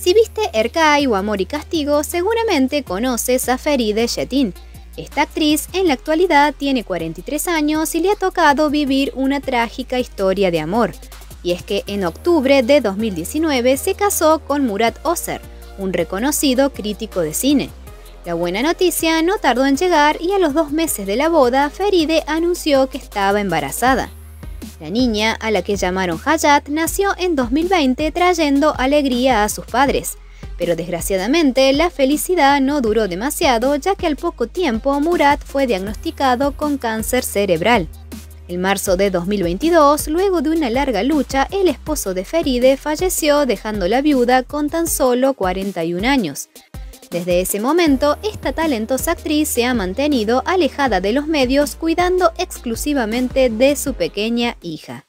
Si viste Erkai o Amor y Castigo, seguramente conoces a Feride Yetin. Esta actriz en la actualidad tiene 43 años y le ha tocado vivir una trágica historia de amor. Y es que en octubre de 2019 se casó con Murat Oser, un reconocido crítico de cine. La buena noticia no tardó en llegar y a los dos meses de la boda, Feride anunció que estaba embarazada. La niña, a la que llamaron Hayat, nació en 2020 trayendo alegría a sus padres. Pero desgraciadamente la felicidad no duró demasiado ya que al poco tiempo Murat fue diagnosticado con cáncer cerebral. En marzo de 2022, luego de una larga lucha, el esposo de Feride falleció dejando la viuda con tan solo 41 años. Desde ese momento, esta talentosa actriz se ha mantenido alejada de los medios cuidando exclusivamente de su pequeña hija.